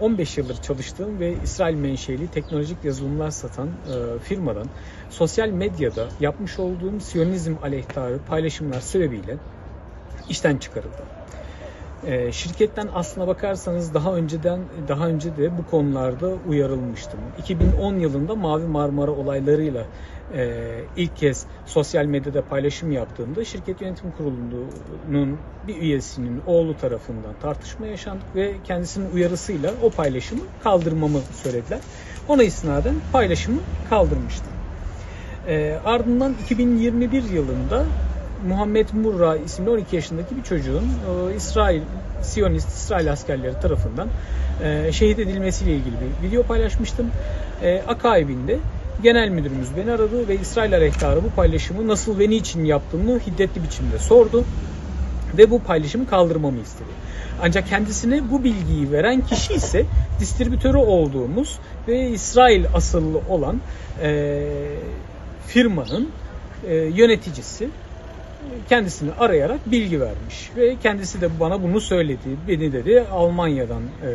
15 yıldır çalıştığım ve İsrail menşeli teknolojik yazılımlar satan e, firmadan sosyal medyada yapmış olduğum Siyonizm aleyhtarı paylaşımlar sebebiyle işten çıkarıldı. E, şirketten aslına bakarsanız daha önceden daha önce de bu konularda uyarılmıştım. 2010 yılında Mavi Marmara olaylarıyla e, ilk kez sosyal medyada paylaşım yaptığımda şirket yönetim kurulunun bir üyesinin oğlu tarafından tartışma yaşandık ve kendisinin uyarısıyla o paylaşımı kaldırmamı söylediler. Ona isnaden paylaşımı kaldırmıştım. E, ardından 2021 yılında Muhammed Murra isimli 12 yaşındaki bir çocuğun e, İsrail Siyonist İsrail askerleri tarafından e, şehit edilmesiyle ilgili bir video paylaşmıştım. E, akabinde genel müdürümüz beni aradı ve İsrail aleyhtarı bu paylaşımı nasıl ve niçin yaptığımı hiddetli biçimde sordu ve bu paylaşımı kaldırmamı istedi. Ancak kendisine bu bilgiyi veren kişi ise distribütörü olduğumuz ve İsrail asıllı olan e, firmanın e, yöneticisi kendisini arayarak bilgi vermiş ve kendisi de bana bunu söyledi. Beni dedi Almanya'dan e,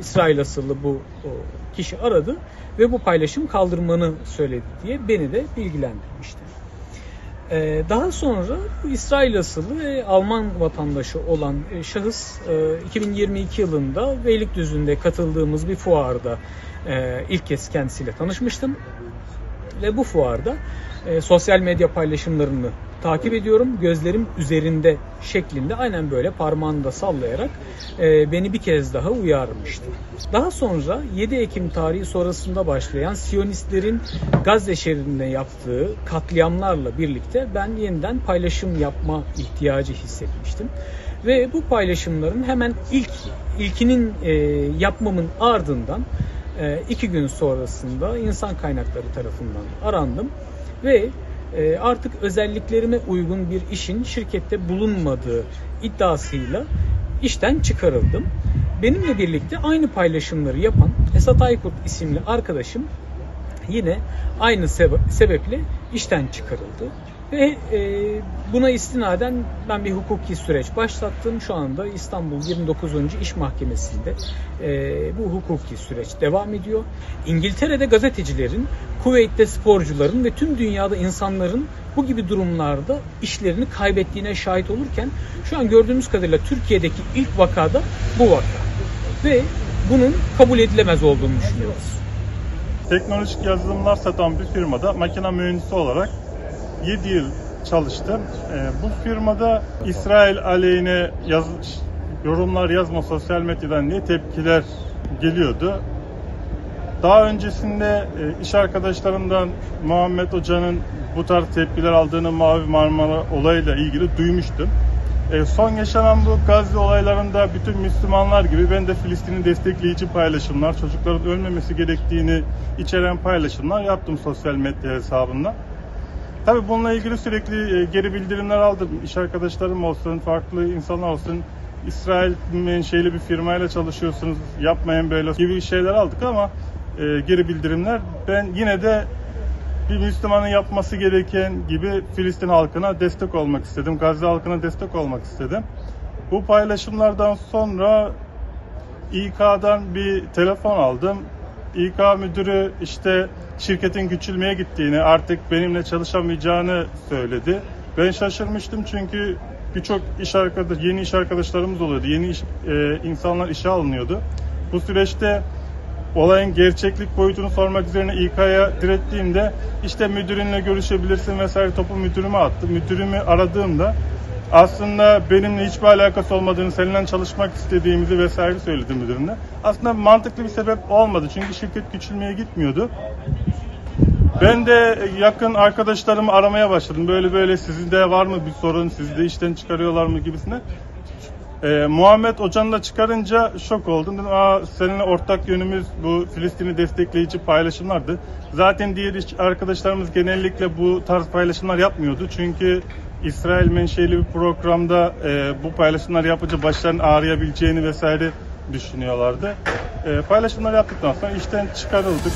İsrail asıllı bu o, kişi aradı ve bu paylaşım kaldırmanı söyledi diye beni de bilgilendirmişti. E, daha sonra bu İsrail asıllı ve Alman vatandaşı olan e, şahıs e, 2022 yılında Beylikdüzü'nde katıldığımız bir fuarda e, ilk kez kendisiyle tanışmıştım. Ve bu fuarda e, sosyal medya paylaşımlarını takip ediyorum. Gözlerim üzerinde şeklinde aynen böyle parmağını da sallayarak e, beni bir kez daha uyarmıştı. Daha sonra 7 Ekim tarihi sonrasında başlayan Siyonistlerin Gazze şehrinde yaptığı katliamlarla birlikte ben yeniden paylaşım yapma ihtiyacı hissetmiştim. Ve bu paylaşımların hemen ilk ilkinin e, yapmamın ardından e, iki gün sonrasında insan kaynakları tarafından arandım ve e, artık özelliklerime uygun bir işin şirkette bulunmadığı iddiasıyla işten çıkarıldım. Benimle birlikte aynı paylaşımları yapan Esat Aykut isimli arkadaşım yine aynı sebeple işten çıkarıldı. Ve e, buna istinaden ben bir hukuki süreç başlattım. Şu anda İstanbul 29. İş Mahkemesi'nde e, bu hukuki süreç devam ediyor. İngiltere'de gazetecilerin, Kuveyt'te sporcuların ve tüm dünyada insanların bu gibi durumlarda işlerini kaybettiğine şahit olurken şu an gördüğümüz kadarıyla Türkiye'deki ilk vakada bu vaka. Ve bunun kabul edilemez olduğunu düşünüyoruz. Teknolojik yazılımlar satan bir firmada makine mühendisi olarak 7 yıl çalıştım. E, bu firmada İsrail aleyhine yaz, yorumlar yazma sosyal medyadan ne tepkiler geliyordu. Daha öncesinde e, iş arkadaşlarımdan Muhammed Hoca'nın bu tarz tepkiler aldığını Mavi Marmara olayıyla ilgili duymuştum. E, son yaşanan bu Gazze olaylarında bütün Müslümanlar gibi ben de Filistin'i destekleyici paylaşımlar, çocukların ölmemesi gerektiğini içeren paylaşımlar yaptım sosyal medya hesabında. Tabii bununla ilgili sürekli e, geri bildirimler aldım. İş arkadaşlarım olsun, farklı insanlar olsun. İsrail menşeli bir firmayla çalışıyorsunuz, yapmayın böyle gibi şeyler aldık ama e, geri bildirimler. Ben yine de bir Müslümanın yapması gereken gibi Filistin halkına destek olmak istedim. Gazze halkına destek olmak istedim. Bu paylaşımlardan sonra İK'dan bir telefon aldım. İK müdürü işte şirketin küçülmeye gittiğini, artık benimle çalışamayacağını söyledi. Ben şaşırmıştım çünkü birçok iş arkadaş, yeni iş arkadaşlarımız oluyordu. Yeni iş, e, insanlar işe alınıyordu. Bu süreçte olayın gerçeklik boyutunu sormak üzerine İK'ya direttiğimde işte müdürünle görüşebilirsin vesaire topu müdürüme attı. Müdürümü aradığımda aslında benimle hiçbir alakası olmadığını, seninle çalışmak istediğimizi vesaire söyledi müdürüne. Aslında mantıklı bir sebep olmadı çünkü şirket küçülmeye gitmiyordu. Ben de yakın arkadaşlarımı aramaya başladım. Böyle böyle sizin de var mı bir sorun, sizi de işten çıkarıyorlar mı gibisine. Ee, Muhammed Hoca'nı da çıkarınca şok oldum. Dedim, Aa, seninle ortak yönümüz bu Filistin'i destekleyici paylaşımlardı. Zaten diğer arkadaşlarımız genellikle bu tarz paylaşımlar yapmıyordu. Çünkü İsrail menşeli bir programda e, bu paylaşımlar yapınca başlarının ağrıyabileceğini vesaire düşünüyorlardı. E, paylaşımlar yaptıktan sonra işten çıkarıldık.